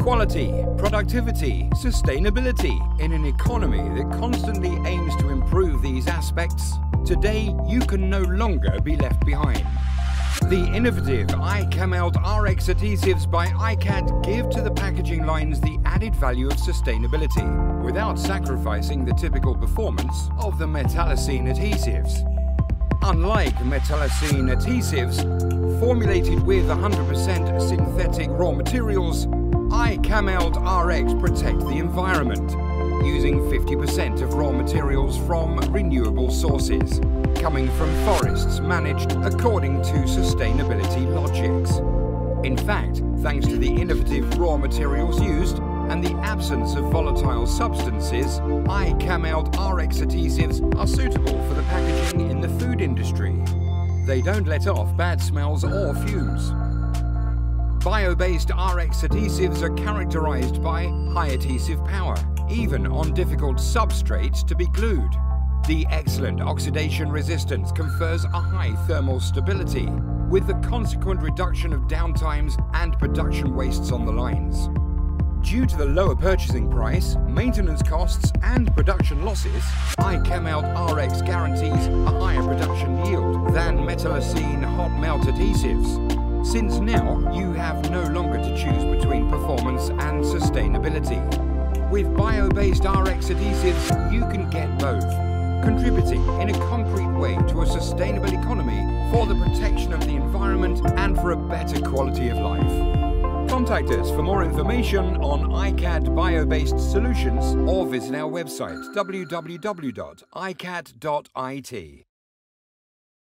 Quality, productivity, sustainability in an economy that constantly aims to improve these aspects, today you can no longer be left behind. The innovative iCamelt RX adhesives by Icat give to the packaging lines the added value of sustainability without sacrificing the typical performance of the metallocene adhesives. Unlike metallocene adhesives, formulated with 100% synthetic raw materials, iCamelt RX protect the environment using 50% of raw materials from renewable sources, coming from forests managed according to sustainability logics. In fact, thanks to the innovative raw materials used and the absence of volatile substances, iCamelt RX adhesives are suitable for the packaging in the food industry. They don't let off bad smells or fumes. Bio-based RX adhesives are characterized by high adhesive power, even on difficult substrates to be glued. The excellent oxidation resistance confers a high thermal stability, with the consequent reduction of downtimes and production wastes on the lines. Due to the lower purchasing price, maintenance costs and production losses, iCamelt RX guarantees a higher production yield than metallocene hot melt adhesives, since now you have no longer to choose between performance and sustainability. With bio-based RX adhesives, you can get both, contributing in a concrete way to a sustainable economy for the protection of the environment and for a better quality of life. Contact us for more information on Icat bio-based solutions or visit our website www.icat.it.